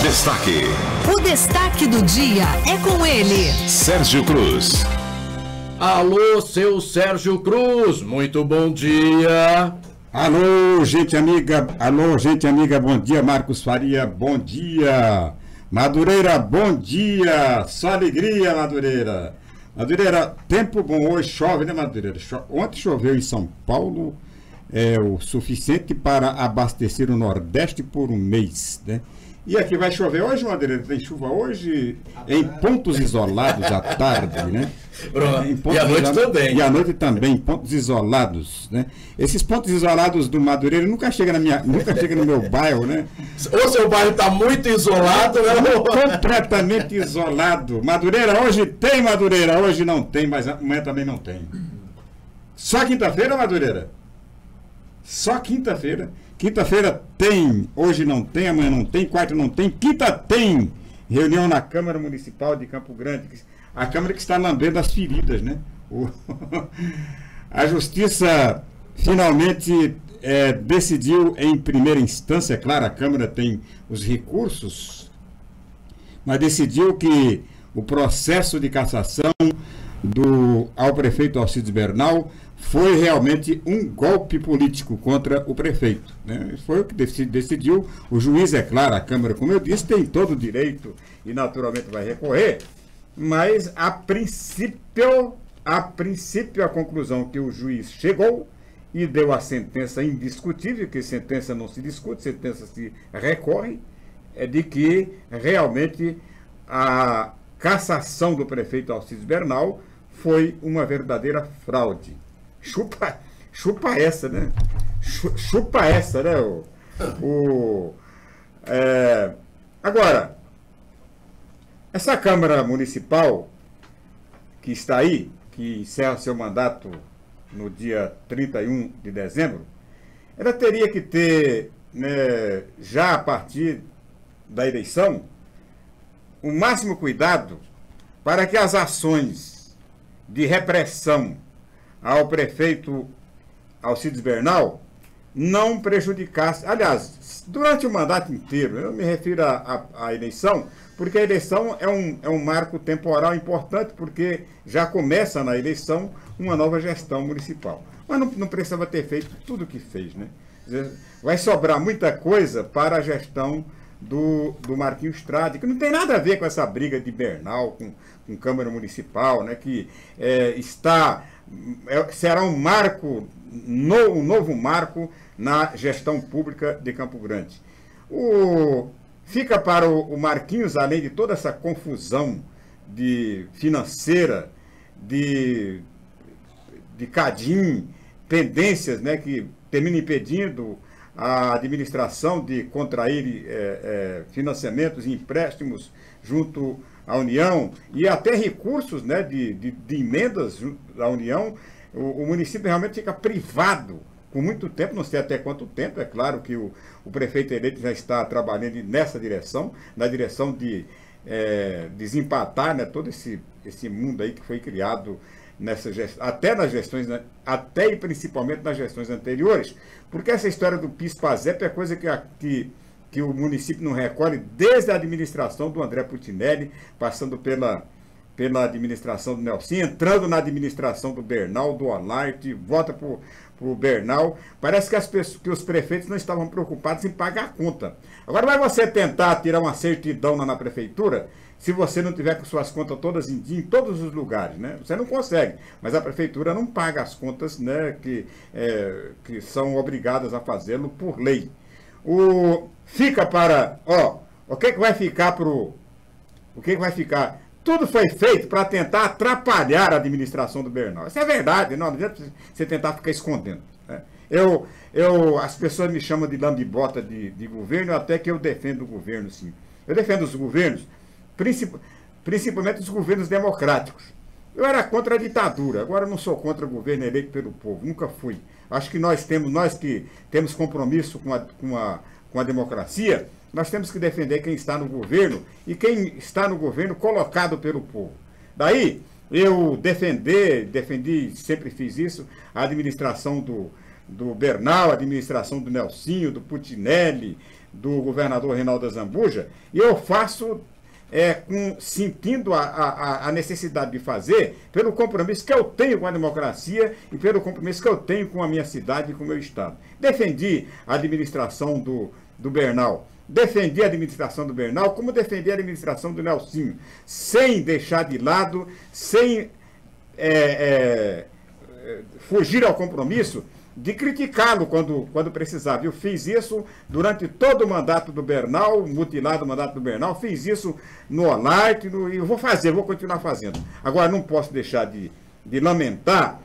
Destaque. O destaque do dia é com ele. Sérgio Cruz. Alô, seu Sérgio Cruz, muito bom dia. Alô, gente amiga, alô, gente amiga, bom dia, Marcos Faria, bom dia. Madureira, bom dia. Só alegria, Madureira. Madureira, tempo bom hoje, chove, né, Madureira? Cho Ontem choveu em São Paulo, é o suficiente para abastecer o Nordeste por um mês, né? E aqui vai chover hoje, Madureira? Tem chuva hoje em pontos isolados à tarde, né? E à noite também. E à noite também, pontos isolados, né? Esses pontos isolados do Madureira nunca chega na minha, nunca chega no meu bairro, né? Ou seu bairro está muito isolado, né? Completamente isolado. Madureira, hoje tem Madureira, hoje não tem, mas amanhã também não tem. Só quinta-feira, Madureira? Só quinta-feira. Quinta-feira tem, hoje não tem, amanhã não tem, quarta não tem, quinta tem. Reunião na Câmara Municipal de Campo Grande. A Câmara que está lambendo as feridas, né? O, a Justiça finalmente é, decidiu em primeira instância, claro, a Câmara tem os recursos, mas decidiu que o processo de cassação do, ao prefeito Alcides Bernal foi realmente um golpe político contra o prefeito. Né? Foi o que decidiu. O juiz, é claro, a Câmara, como eu disse, tem todo o direito e naturalmente vai recorrer, mas a princípio, a princípio a conclusão que o juiz chegou e deu a sentença indiscutível, que sentença não se discute, sentença se recorre, é de que realmente a cassação do prefeito Alcides Bernal foi uma verdadeira fraude. Chupa, chupa essa, né? Chupa essa, né? O, o é, agora, essa Câmara Municipal que está aí, que encerra seu mandato no dia 31 de dezembro, ela teria que ter, né, já a partir da eleição, o máximo cuidado para que as ações de repressão ao prefeito Alcides Bernal não prejudicasse. Aliás, durante o mandato inteiro, eu me refiro à eleição, porque a eleição é um, é um marco temporal importante, porque já começa na eleição uma nova gestão municipal. Mas não, não precisava ter feito tudo o que fez, né? Vai sobrar muita coisa para a gestão do, do Marquinhos Estrade, que não tem nada a ver com essa briga de Bernal, com, com Câmara Municipal, né? que é, está é, será um marco, no, um novo marco na gestão pública de Campo Grande. O, fica para o, o Marquinhos, além de toda essa confusão de financeira, de, de cadim, pendências né, que terminam impedindo a administração de contrair é, é, financiamentos e empréstimos junto à União e até recursos né, de, de, de emendas da União, o, o, município realmente fica privado por muito tempo, não sei até quanto tempo, é claro que o, o prefeito eleito já está trabalhando nessa direção, na direção de é, desempatar né, todo esse, esse mundo aí que foi criado nessa até nas gestões, até e principalmente nas gestões anteriores, porque essa história do PIS-PASEP é coisa que, que que o município não recolhe desde a administração do André Putinelli, passando pela, pela administração do Nelson, entrando na administração do Bernal, do Olarte, volta para o Bernal. Parece que, as que os prefeitos não estavam preocupados em pagar a conta. Agora vai você tentar tirar uma certidão lá na prefeitura, se você não tiver com suas contas todas em dia, em todos os lugares, né? Você não consegue. Mas a prefeitura não paga as contas né, que, é, que são obrigadas a fazê-lo por lei. O, fica para, ó, o que, que vai ficar pro, o que, que vai ficar? Tudo foi feito para tentar atrapalhar a administração do Bernal. Isso é verdade, não, adianta você tentar ficar escondendo. Né? Eu, eu, as pessoas me chamam de lambibota de, de governo, até que eu defendo o governo, sim. Eu defendo os governos, princip, principalmente os governos democráticos. Eu era contra a ditadura, agora não sou contra o governo eleito pelo povo, nunca fui. Acho que nós temos, nós que temos compromisso com a, com a com a democracia, nós temos que defender quem está no governo e quem está no governo colocado pelo povo. Daí, eu defender, defendi, sempre fiz isso, a administração do, do Bernal, a administração do Nelsinho, do Putinelli, do governador Reinaldo Zambuja, e eu faço é, com, sentindo a, a, a, necessidade de fazer pelo compromisso que eu tenho com a democracia e pelo compromisso que eu tenho com a minha cidade e com o meu estado. Defendi a administração do, do Bernal, defendi a administração do Bernal, como defendi a administração do Nelsinho, sem deixar de lado, sem é, é, fugir ao compromisso de criticá-lo quando, quando precisava. Eu fiz isso durante todo o mandato do Bernal, mutilado o mandato do Bernal, fiz isso no Olarte e vou fazer, vou continuar fazendo. Agora, não posso deixar de, de lamentar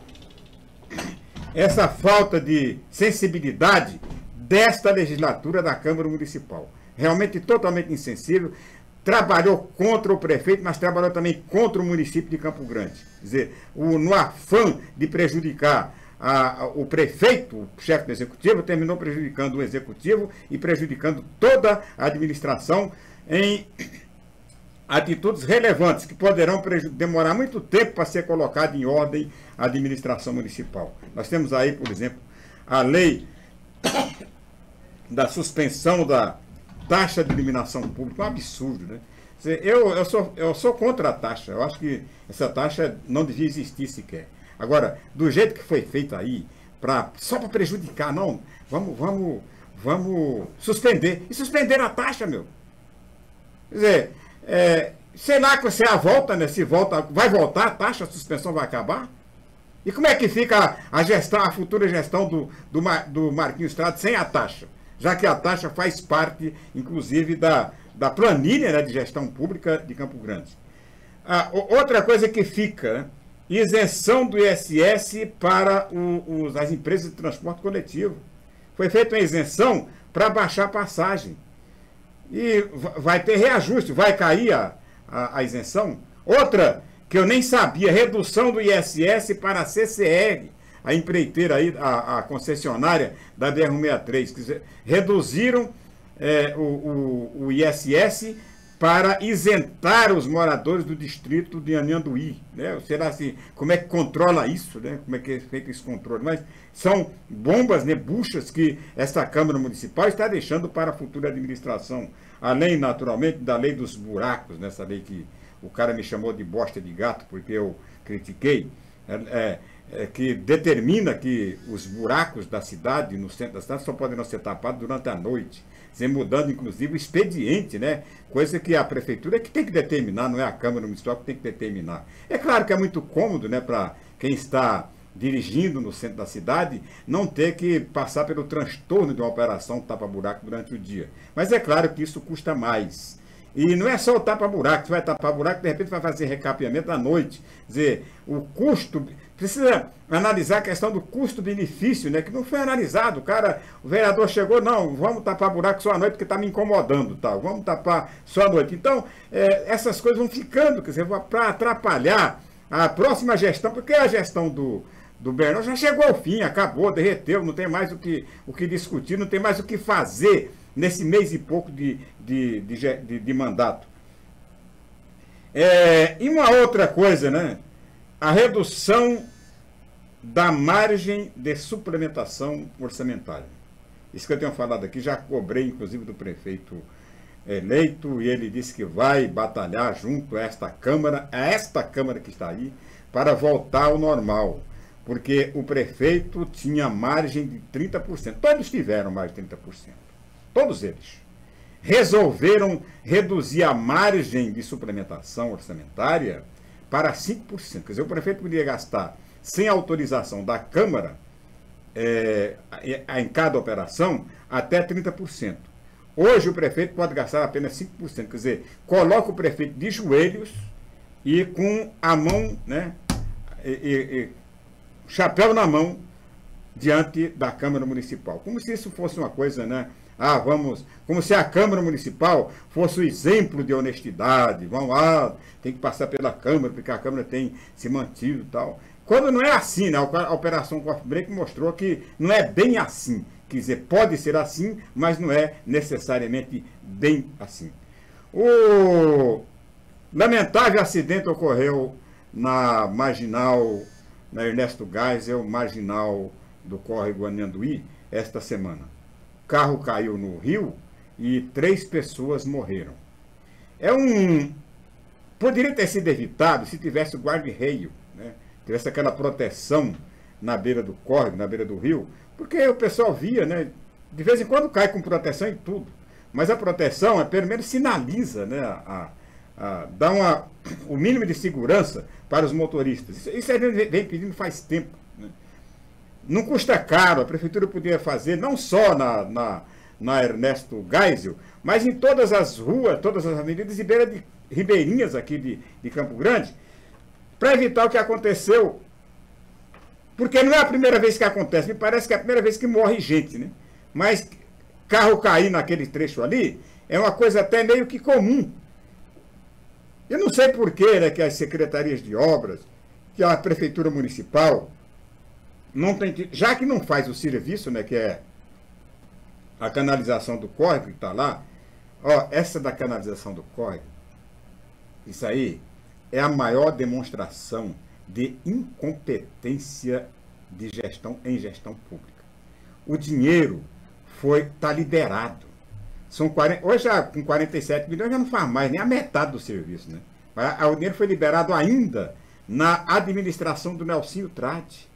essa falta de sensibilidade desta legislatura da Câmara Municipal. Realmente totalmente insensível. Trabalhou contra o prefeito, mas trabalhou também contra o município de Campo Grande. Quer dizer, o, no afã de prejudicar a, o prefeito, o chefe do executivo, terminou prejudicando o executivo e prejudicando toda a administração em atitudes relevantes que poderão demorar muito tempo para ser colocado em ordem a administração municipal. Nós temos aí, por exemplo, a lei da suspensão da taxa de iluminação pública, um absurdo, né? Eu, eu, sou, eu sou contra a taxa, eu acho que essa taxa não devia existir sequer. Agora, do jeito que foi feito aí, pra, só para prejudicar, não, vamos, vamos, vamos suspender. E suspender a taxa, meu. Quer dizer, é, sei lá que você a volta, né? Se volta, vai voltar a taxa, a suspensão vai acabar? E como é que fica a gestão, a futura gestão do, do, do Marquinhos Estrada sem a taxa? Já que a taxa faz parte, inclusive, da, da planilha né, de gestão pública de Campo Grande. Ah, outra coisa que fica, né? isenção do ISS para o, os, as empresas de transporte coletivo. Foi feita uma isenção para baixar a passagem. E vai ter reajuste, vai cair a, a, a, isenção. Outra, que eu nem sabia, redução do ISS para a CCR, a empreiteira aí, a, a concessionária da BR-163. Reduziram é, o, o, o ISS para isentar os moradores do distrito de Anhanduí. Né? Será assim, como é que controla isso, né? como é que é feito esse controle? Mas são bombas, né, buchas que essa Câmara Municipal está deixando para a futura administração. Além, naturalmente, da lei dos buracos, nessa lei que o cara me chamou de bosta de gato, porque eu critiquei, é, é, é, que determina que os buracos da cidade, no centro da cidade, só podem ser tapados durante a noite ser mudando, inclusive, o expediente, né? Coisa que a prefeitura é que tem que determinar, não é a Câmara Municipal que tem que determinar. É claro que é muito cômodo, né, para quem está dirigindo no centro da cidade, não ter que passar pelo transtorno de uma operação tapa-buraco durante o dia. Mas é claro que isso custa mais. E não é só o tapa-buraco, você vai tapar buraco, de repente vai fazer recapeamento à noite. Quer dizer, o custo. Precisa analisar a questão do custo-benefício, né? Que não foi analisado. O cara, o vereador chegou, não, vamos tapar buraco só à noite porque está me incomodando, tal. Vamos tapar só à noite. Então, é, essas coisas vão ficando, quer dizer, para atrapalhar a próxima gestão, porque a gestão do, do Bernal já chegou ao fim, acabou, derreteu, não tem mais o que, o que discutir, não tem mais o que fazer nesse mês e pouco de, de, de, de, de mandato. É, e uma outra coisa, né? A redução da margem de suplementação orçamentária. Isso que eu tenho falado aqui, já cobrei, inclusive, do prefeito eleito, e ele disse que vai batalhar junto a esta Câmara, a esta Câmara que está aí, para voltar ao normal. Porque o prefeito tinha margem de 30%. Todos tiveram mais de 30% todos eles, resolveram reduzir a margem de suplementação orçamentária para 5%. Quer dizer, o prefeito podia gastar, sem autorização da Câmara, é, em cada operação, até 30%. Hoje o prefeito pode gastar apenas 5%. Quer dizer, coloca o prefeito de joelhos e com a mão, né, e, e, e, chapéu na mão, diante da Câmara Municipal. Como se isso fosse uma coisa, né? Ah, vamos, como se a Câmara Municipal fosse o exemplo de honestidade. Vamos lá, tem que passar pela Câmara, porque a Câmara tem se mantido e tal. Quando não é assim, né? A Operação Coffee Break mostrou que não é bem assim. Quer dizer, pode ser assim, mas não é necessariamente bem assim. O lamentável acidente ocorreu na marginal, na Ernesto Geisel, marginal do córrego Anhanduí, esta semana carro caiu no rio e três pessoas morreram. É um. Poderia ter sido evitado se tivesse o guarda-reio, né? tivesse aquela proteção na beira do córrego, na beira do rio, porque o pessoal via, né? De vez em quando cai com proteção em tudo. Mas a proteção, é, pelo menos, sinaliza, né? A, a, dá uma, o mínimo de segurança para os motoristas. Isso, isso a gente vem pedindo faz tempo. Não custa caro, a prefeitura podia fazer, não só na, na, na Ernesto Geisel, mas em todas as ruas, todas as avenidas e beira de ribeirinhas aqui de, de Campo Grande, para evitar o que aconteceu. Porque não é a primeira vez que acontece, me parece que é a primeira vez que morre gente, né? Mas carro cair naquele trecho ali é uma coisa até meio que comum. Eu não sei por que, né, que as secretarias de obras, que a prefeitura municipal, não tem, já que não faz o serviço, né, que é a canalização do córrego que está lá, ó, essa da canalização do córrego, isso aí é a maior demonstração de incompetência de gestão em gestão pública. O dinheiro foi está liberado. São 40, hoje, já, com 47 milhões, já não faz mais nem a metade do serviço. Né? O dinheiro foi liberado ainda na administração do Nelsinho Trade.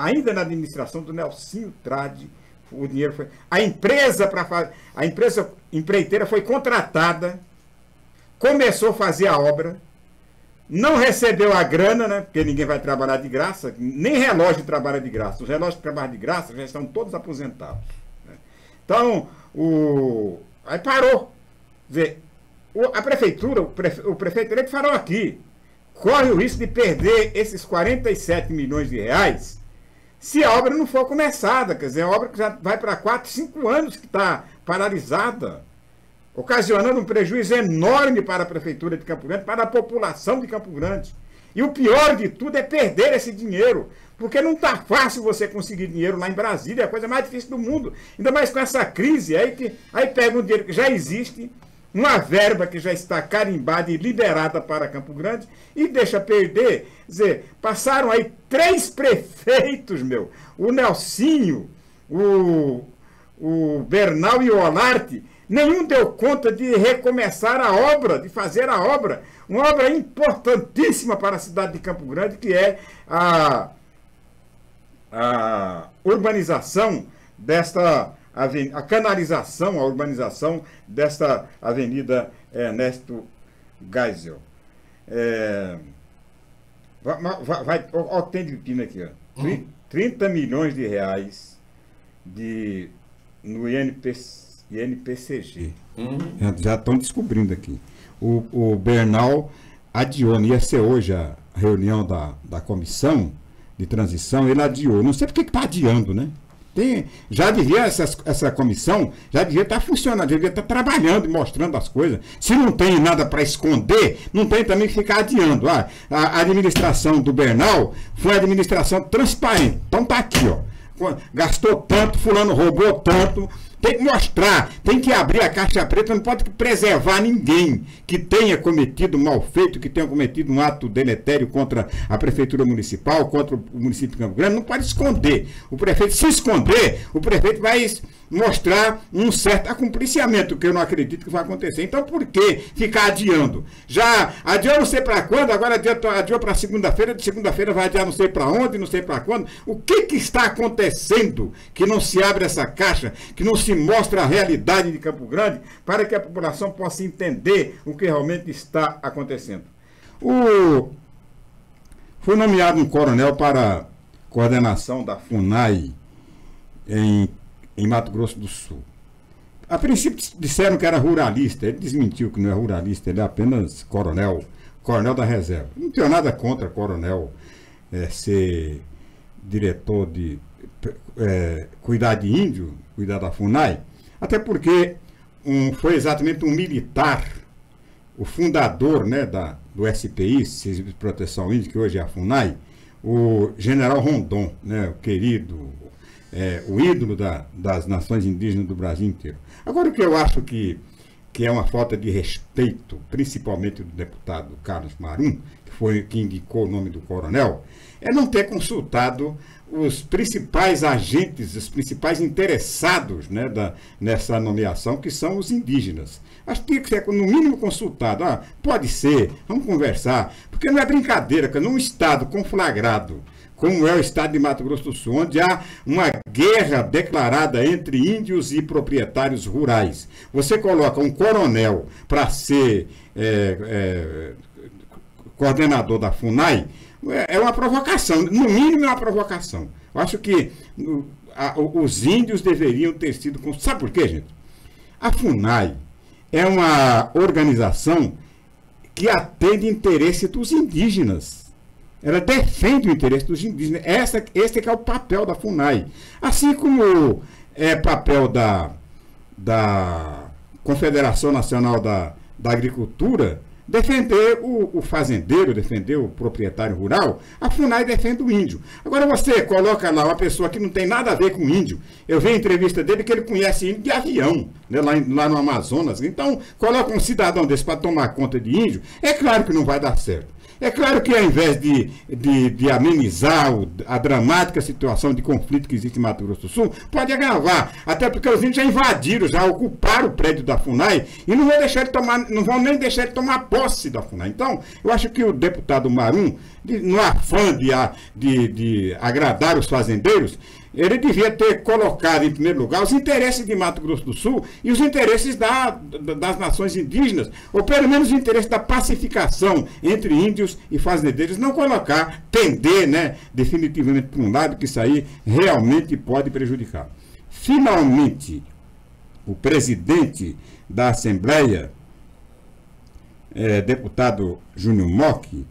Ainda na administração do Nelsinho Trade, o dinheiro foi. A empresa para a empresa empreiteira foi contratada, começou a fazer a obra, não recebeu a grana, né? Porque ninguém vai trabalhar de graça, nem relógio trabalha de graça. Os relógios que trabalham de graça já estão todos aposentados. Né? Então, o, Aí parou. Quer dizer, a prefeitura, o, prefe, o prefeito eleito falou aqui, corre o risco de perder esses 47 milhões de reais se a obra não for começada. Quer dizer, a obra que já vai para 4, 5 anos que está paralisada, ocasionando um prejuízo enorme para a prefeitura de Campo Grande, para a população de Campo Grande. E o pior de tudo é perder esse dinheiro, porque não está fácil você conseguir dinheiro lá em Brasília, é a coisa mais difícil do mundo. Ainda mais com essa crise aí que aí pega um dinheiro que já existe, uma verba que já está carimbada e liberada para Campo Grande e deixa perder. Quer dizer, passaram aí três prefeitos, meu. O Nelsinho, o, o Bernal e o Olarte, nenhum deu conta de recomeçar a obra, de fazer a obra. Uma obra importantíssima para a cidade de Campo Grande, que é a, a urbanização desta a canalização, a urbanização desta avenida Ernesto Geisel. É, vai, vai, vai, ó, tem de pino aqui, ó. Uhum. 30 milhões de reais de, no INPC INPCG. Uhum. Já estão descobrindo aqui. O, o Bernal adiou, ia ser hoje a reunião da, da comissão de transição, ele adiou. Não sei por que está adiando, né? Tem, já devia, essa, essa comissão, já devia estar tá funcionando, devia estar tá trabalhando e mostrando as coisas. Se não tem nada para esconder, não tem também que ficar adiando. Ah, a administração do Bernal foi administração transparente. Então tá aqui, ó. Gastou tanto, fulano roubou tanto, tem que mostrar, tem que abrir a caixa preta, não pode preservar ninguém que tenha cometido mal feito, que tenha cometido um ato deletério contra a prefeitura municipal, contra o município de Campo Grande, não pode esconder. O prefeito, se esconder, o prefeito vai mostrar um certo acompliciamento, que eu não acredito que vai acontecer. Então, por que ficar adiando? Já adiou não sei para quando, agora adiou, adiou para segunda-feira, de segunda-feira vai adiar não sei para onde, não sei para quando. O que, que está acontecendo que não se abre essa caixa, que não se mostra a realidade de Campo Grande, para que a população possa entender o que realmente está acontecendo? O... Foi nomeado um coronel para coordenação da FUNAI em em Mato Grosso do Sul. A princípio disseram que era ruralista, ele desmentiu que não é ruralista, ele é apenas coronel, coronel da reserva. Não tenho nada contra coronel é, ser diretor de é, cuidar de índio, cuidar da FUNAI, até porque um, foi exatamente um militar, o fundador né, da, do SPI, Serviço de Proteção Índia, que hoje é a FUNAI, o general Rondon, né, o querido é, o ídolo da, das nações indígenas do Brasil inteiro. Agora, o que eu acho que que é uma falta de respeito, principalmente do deputado Carlos Marum, que foi quem indicou o nome do coronel, é não ter consultado os principais agentes, os principais interessados né, da, nessa nomeação, que são os indígenas. Acho que tinha que ser, no mínimo, consultado. Ah, pode ser, vamos conversar. Porque não é brincadeira, que num estado conflagrado, como é o estado de Mato Grosso do Sul, onde há uma guerra declarada entre índios e proprietários rurais. Você coloca um coronel para ser é, é, coordenador da FUNAI, é, é uma provocação, no mínimo é uma provocação. Eu acho que a, os índios deveriam ter sido. Sabe por quê, gente? A FUNAI é uma organização que atende interesse dos indígenas. Ela defende o interesse dos indígenas. Essa, esse é, é o papel da FUNAI. Assim como é papel da, da Confederação Nacional da, da Agricultura defender o, o, fazendeiro, defender o proprietário rural, a FUNAI defende o índio. Agora você coloca lá uma pessoa que não tem nada a ver com índio. Eu vi a entrevista dele que ele conhece índio de avião, né, lá, lá no Amazonas. Então, coloca um cidadão desse para tomar conta de índio, é claro que não vai dar certo. É claro que ao invés de, de, de amenizar o, a dramática situação de conflito que existe em Mato Grosso do Sul, pode agravar. Até porque os índios já invadiram, já ocuparam o prédio da FUNAI e não vão, deixar ele tomar, não vão nem deixar ele tomar posse da FUNAI. Então, eu acho que o deputado Marum, de, no afã de, de, de agradar os fazendeiros, ele devia ter colocado em primeiro lugar os interesses de Mato Grosso do Sul e os interesses da, das nações indígenas, ou pelo menos o interesse da pacificação entre índios e fazendeiros, não colocar, tender né, definitivamente para um lado, que isso aí realmente pode prejudicar. Finalmente, o presidente da Assembleia, é, deputado Júnior Mock,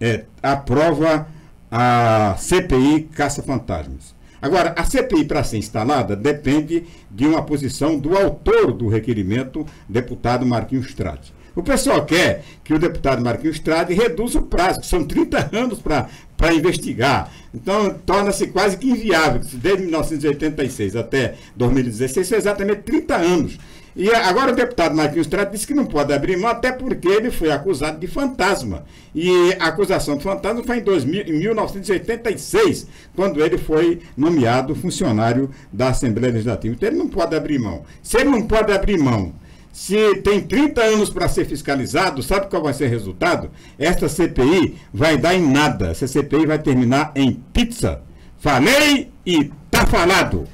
é, aprova a CPI Caça-Fantasmas. Agora, a CPI, para ser instalada, depende de uma posição do autor do requerimento, deputado Marquinhos Trade. O pessoal quer que o deputado Marquinhos Trade reduza o prazo, que são 30 anos para investigar. Então, torna-se quase que inviável. Desde 1986 até 2016, são exatamente 30 anos. E agora o deputado Marquinhos Trato disse que não pode abrir mão, até porque ele foi acusado de fantasma. E a acusação de fantasma foi em, 2000, em 1986, quando ele foi nomeado funcionário da Assembleia Legislativa. Então ele não pode abrir mão. Se ele não pode abrir mão, se tem 30 anos para ser fiscalizado, sabe qual vai ser o resultado? Esta CPI vai dar em nada. Essa CPI vai terminar em pizza. Falei e tá falado.